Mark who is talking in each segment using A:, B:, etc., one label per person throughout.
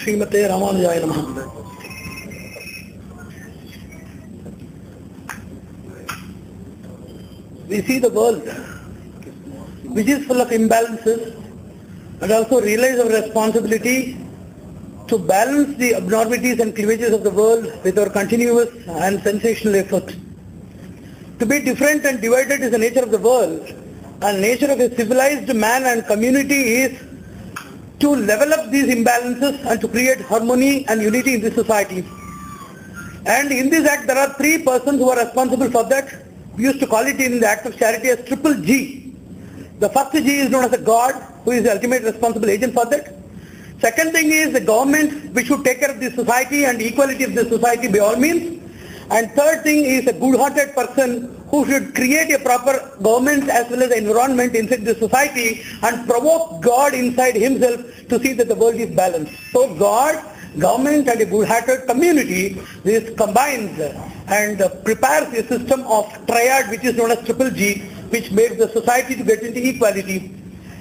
A: ஸ்ரீமதே ராமானுஜாய நமः we see the world which is full of imbalances and also realize our responsibility to balance the abnormities and cleavages of the world with our continuous and sensational effort. To be different and divided is the nature of the world and nature of a civilized man and community is to level up these imbalances and to create harmony and unity in the society. And in this act there are three persons who are responsible for that. We used to call it in the act of charity as triple G. The first G is known as the God who is the ultimate responsible agent for that. Second thing is the government which should take care of the society and equality of the society by all means. And third thing is a good-hearted person who should create a proper government as well as environment inside the society and provoke God inside himself to see that the world is balanced. So God, government and a good-hearted community, this combines and prepares a system of triad which is known as triple G which makes the society to get into equality.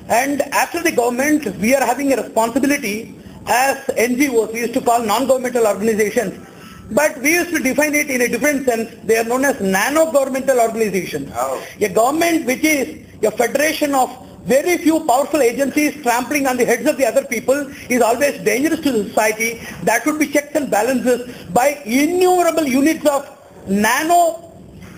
A: And after the government, we are having a responsibility as NGOs, we used to call non-governmental organizations. But we used to define it in a different sense. They are known as nano-governmental organizations.
B: Oh.
A: A government which is a federation of very few powerful agencies trampling on the heads of the other people is always dangerous to the society. That should be checks and balances by innumerable units of nano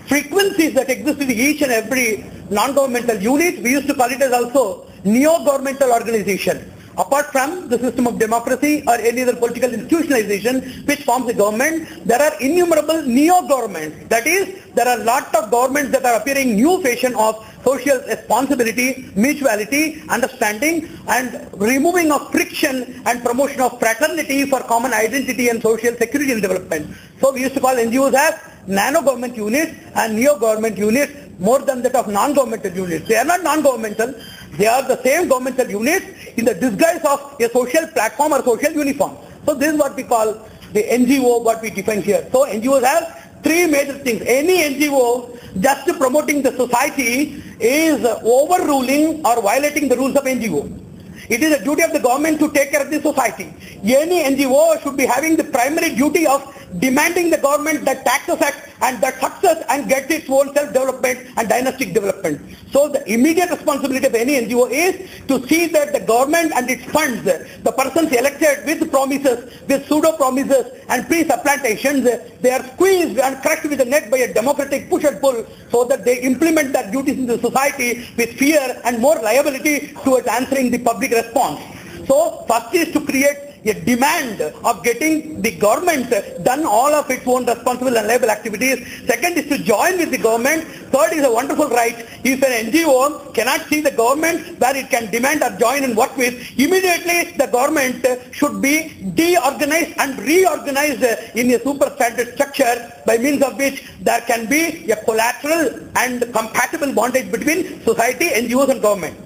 A: frequencies that exist in each and every non-governmental unit. We used to call it as also neo-governmental organization. Apart from the system of democracy or any other political institutionalization which forms a government, there are innumerable neo-governments. That is, there are lot of governments that are appearing new fashion of social responsibility, mutuality, understanding and removing of friction and promotion of fraternity for common identity and social security and development. So we used to call NGOs as nano-government units and neo-government units more than that of non-governmental units. They are not non-governmental, they are the same governmental units in the disguise of a social platform or social uniform. So this is what we call the NGO, what we define here. So NGOs have three major things. Any NGO just promoting the society is overruling or violating the rules of NGO. It is a duty of the government to take care of the society. Any NGO should be having the primary duty of demanding the government that taxes act and that success and get its own self-development and dynastic development. So the immediate responsibility of any NGO is to see that the government and its funds, the persons elected with promises, with pseudo-promises and pre-supplantations, they are squeezed and crushed with a net by a democratic push and pull so that they implement their duties in the society with fear and more liability towards answering the public response. So first is to create a demand of getting the government done all of its own responsible and liable activities. Second is to join with the government. Third is a wonderful right. If an NGO cannot see the government where it can demand or join and work with, immediately the government should be deorganized and reorganized in a super standard structure by means of which there can be a collateral and compatible bondage between society, NGOs and government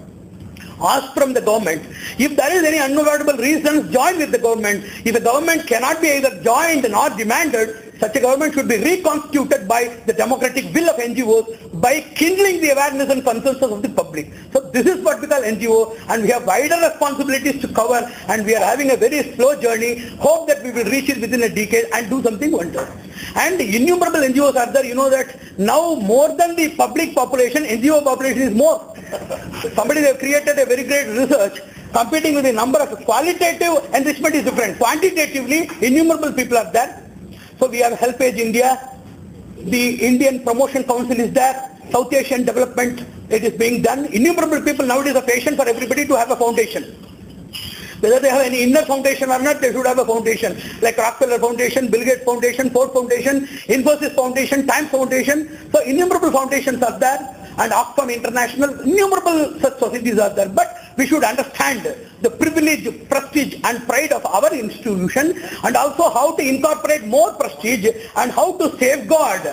A: ask from the government. If there is any unavoidable reasons, join with the government. If the government cannot be either joined nor demanded, such a government should be reconstituted by the democratic will of NGOs by kindling the awareness and consensus of the public. So this is what we call NGO and we have wider responsibilities to cover and we are having a very slow journey. Hope that we will reach it within a decade and do something wonderful. And innumerable NGOs are there. You know that now more than the public population, NGO population is more. Somebody they have created a very great research competing with the number of qualitative enrichment is different. Quantitatively, innumerable people are there. So we have HelpAge India, the Indian Promotion Council is there, South Asian Development, it is being done. Innumerable people nowadays are patient for everybody to have a foundation. Whether they have any inner foundation or not, they should have a foundation. Like Rockefeller Foundation, Bill Gates Foundation, Ford Foundation, Infosys Foundation, Times Foundation. So innumerable foundations are there and Oxfam International, innumerable such societies are there. But we should understand the privilege, prestige and pride of our institution and also how to incorporate more prestige and how to safeguard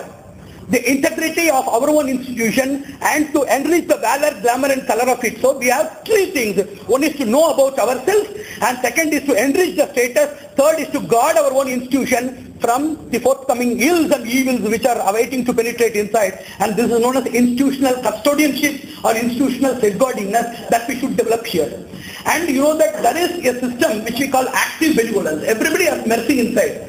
A: the integrity of our own institution and to enrich the valor, glamour and color of it. So we have three things. One is to know about ourselves and second is to enrich the status. Third is to guard our own institution. From the forthcoming ills and evils which are awaiting to penetrate inside and this is known as institutional custodianship or institutional safeguardingness that we should develop here. And you know that there is a system which we call active benevolence. Everybody has mercy inside.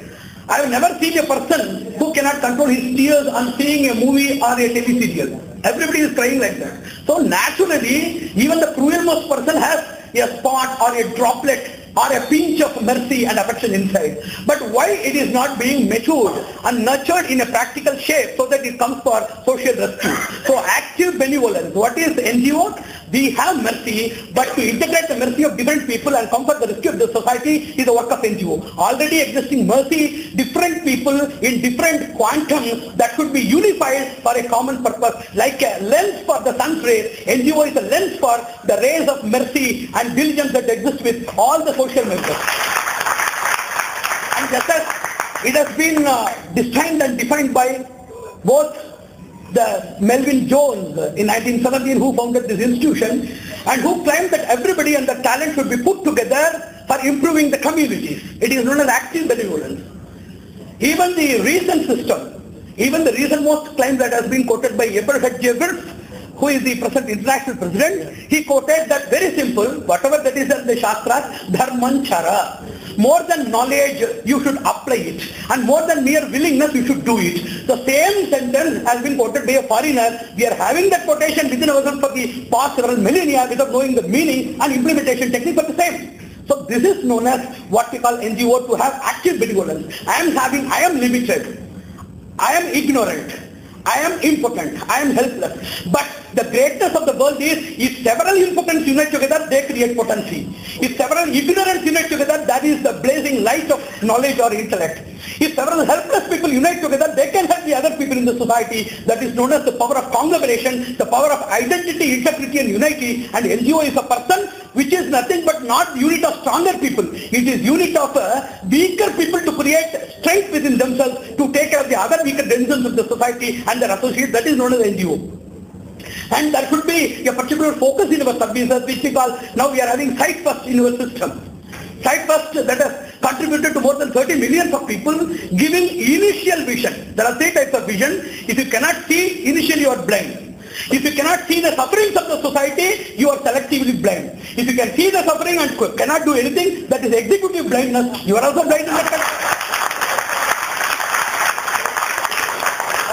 A: I have never seen a person who cannot control his tears on seeing a movie or a TV serial. Everybody is crying like that. So naturally, even the cruelmost person has a spot or a droplet or a pinch of mercy and affection inside. But why it is not being matured and nurtured in a practical shape so that it comes for social rescue. So active benevolence. What is NGO? We have mercy, but to integrate the mercy of different people and comfort the rescue of the society is the work of NGO. Already existing mercy, different people in different quantum that could be unified for a common purpose. Like a lens for the sun's rays, NGO is a lens for the rays of mercy and diligence that exists with all the social members. And just as it has been uh, and defined by both the Melvin Jones in 1917 who founded this institution and who claimed that everybody and the talent should be put together for improving the communities. It is known as active benevolence. Even the recent system, even the recent most claim that has been quoted by Eberhard Jevers, who is the present international president, he quoted that very simple, whatever that is in the Shastras, Dharmanchara. More than knowledge, you should apply it. And more than mere willingness, you should do it. The same sentence has been quoted by a foreigner. We are having that quotation within ourselves for the past several millennia without knowing the meaning and implementation technique, but the same. So this is known as what we call NGO to have active benevolence. I am having, I am limited. I am ignorant. I am impotent. I am helpless. But the greatness of the world is if several impotents unite together, they create potency. If several ignorants unite together, that is the blazing light of knowledge or intellect. If several helpless people unite together, they can help the other people in the society. That is known as the power of conglomeration, the power of identity, integrity and unity. And NGO is a person which is nothing but not unit of stronger people. It is unit of uh, weaker people to create strength within themselves to take care of the other weaker denizens of the society and their associates. That is known as NGO. And there should be a particular focus in our services which we call, now we are having SightFirst in our system. SightFirst that has contributed to more than 30 millions of people giving initial vision. There are three types of vision. If you cannot see, initially you are blind. If you cannot see the sufferings of the society, you are selectively blind. If you can see the suffering and cannot do anything, that is executive blindness. You are also blind in that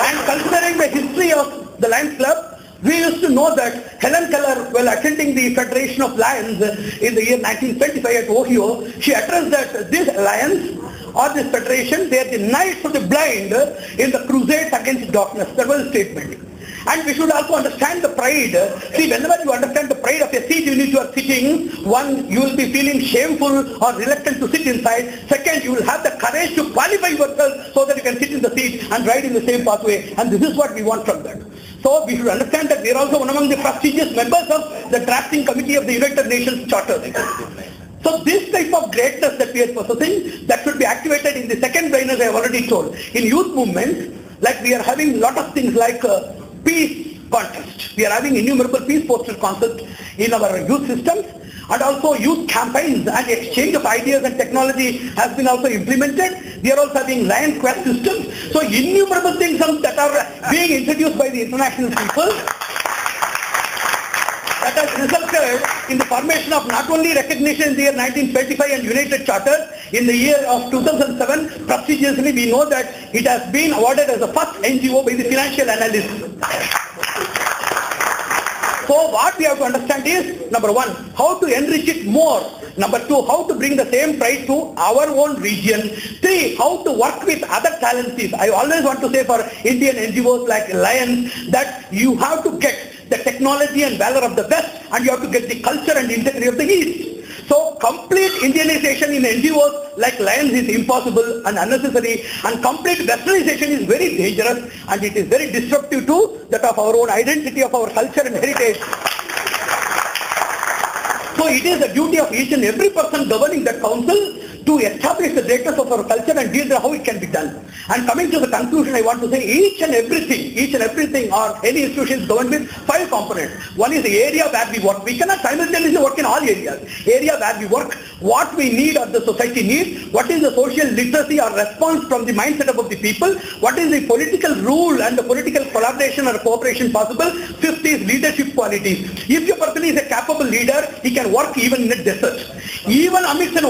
A: And considering the history of the Lions Club, we used to know that Helen Keller, while attending the Federation of Lions in the year 1925 at Ohio, she addressed that these lions or this federation, they are the knights of the blind in the crusade against darkness. That was the statement. And we should also understand the pride. See, whenever you understand the pride of a seat in which you are sitting, one, you will be feeling shameful or reluctant to sit inside. Second, you will have the courage to qualify yourself so that you can sit in the seat and ride in the same pathway. And this is what we want from that. So we should understand that we are also one among the prestigious members of the drafting committee of the United Nations Charter. So this type of greatness that we are possessing, that should be activated in the second brain as I have already told. In youth movements, like we are having lot of things like uh, peace contest. We are having innumerable peace poster concept in our youth systems and also youth campaigns and exchange of ideas and technology has been also implemented. We are also having Lion Quest systems. So innumerable things that are being introduced by the international people that has resulted in the formation of not only recognition in the year 1925 and United Charter, in the year of 2007, prestigiously we know that it has been awarded as the first NGO by the financial analyst. So what we have to understand is, number one, how to enrich it more. Number two, how to bring the same pride to our own region. Three, how to work with other talents. I always want to say for Indian NGOs like Lions that you have to get the technology and valor of the West and you have to get the culture and integrity of the East. So complete Indianization in NGOs like Lions is impossible and unnecessary and complete westernization is very dangerous and it is very disruptive to that of our own identity of our culture and heritage. So it is the duty of each and every person governing that council to establish the greatness of our culture and deal with how it can be done. And coming to the conclusion, I want to say each and everything, each and everything or any institution is governed with five components. One is the area where we work. We cannot simultaneously work in all areas. Area where we work, what we need or the society needs, what is the social literacy or response from the mindset of the people, what is the political rule and the political collaboration or cooperation possible. Fifth is leadership qualities. If your person is a capable leader, he can work even in a desert. Even amidst an